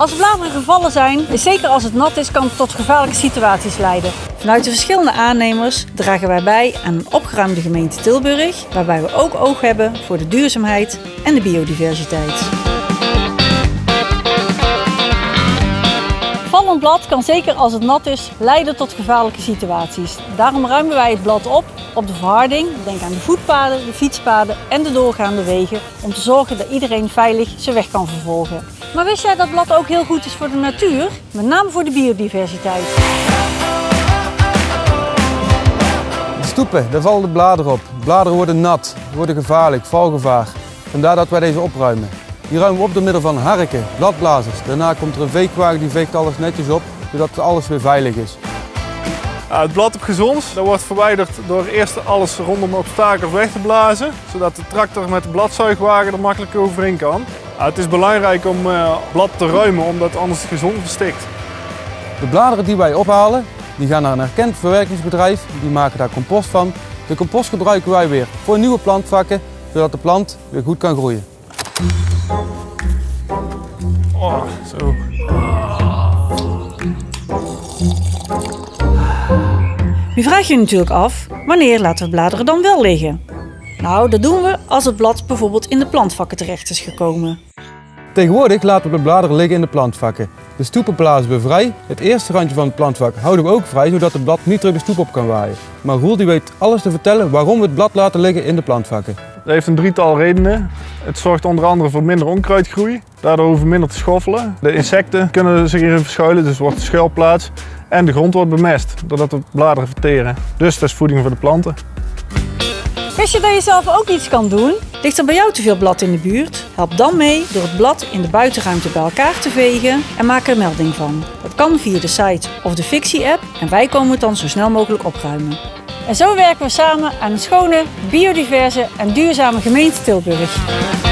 Als bladeren gevallen zijn, zeker als het nat is, kan het tot gevaarlijke situaties leiden. Vanuit de verschillende aannemers dragen wij bij aan een opgeruimde gemeente Tilburg, waarbij we ook oog hebben voor de duurzaamheid en de biodiversiteit. Blad kan zeker als het nat is leiden tot gevaarlijke situaties. Daarom ruimen wij het blad op op de verharding. Denk aan de voetpaden, de fietspaden en de doorgaande wegen om te zorgen dat iedereen veilig zijn weg kan vervolgen. Maar wist jij dat blad ook heel goed is voor de natuur? Met name voor de biodiversiteit. De stoepen, daar vallen de bladeren op. Bladeren worden nat, worden gevaarlijk, valgevaar. Vandaar dat wij deze opruimen. Die ruimen we op door middel van harken, bladblazers. Daarna komt er een veekwagen die veegt alles netjes op, zodat alles weer veilig is. het blad op gezons dat wordt verwijderd door eerst alles rondom de obstakels weg te blazen, zodat de tractor met de bladzuigwagen er makkelijk overheen kan. het is belangrijk om uh, blad te ruimen, omdat anders het gezond verstikt. De bladeren die wij ophalen, die gaan naar een erkend verwerkingsbedrijf. Die maken daar compost van. De compost gebruiken wij weer voor nieuwe plantvakken, zodat de plant weer goed kan groeien. Oh, zo. Nu vraag je je natuurlijk af, wanneer laten we bladeren dan wel liggen? Nou, dat doen we als het blad bijvoorbeeld in de plantvakken terecht is gekomen. Tegenwoordig laten we de bladeren liggen in de plantvakken. De stoepen blazen we vrij. Het eerste randje van het plantvak houden we ook vrij, zodat het blad niet terug de stoep op kan waaien. Maar Roel die weet alles te vertellen waarom we het blad laten liggen in de plantvakken. Dat heeft een drietal redenen. Het zorgt onder andere voor minder onkruidgroei. Daardoor hoeven we minder te schoffelen. De insecten kunnen zich hierin verschuilen, dus wordt de schuilplaats. En de grond wordt bemest, doordat de bladeren verteren. Dus dat is voeding voor de planten. Wist je dat je zelf ook iets kan doen? Ligt er bij jou te veel blad in de buurt? Help dan mee door het blad in de buitenruimte bij elkaar te vegen en maak er melding van. Dat kan via de site of de Fictie-app en wij komen het dan zo snel mogelijk opruimen. En zo werken we samen aan een schone, biodiverse en duurzame gemeente Tilburg.